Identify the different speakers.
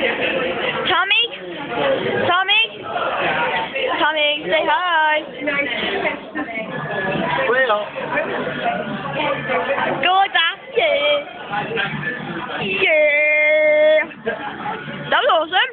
Speaker 1: Tommy? Tommy? Tommy, say hi.
Speaker 2: Well. Good afternoon. Yeah. That was awesome.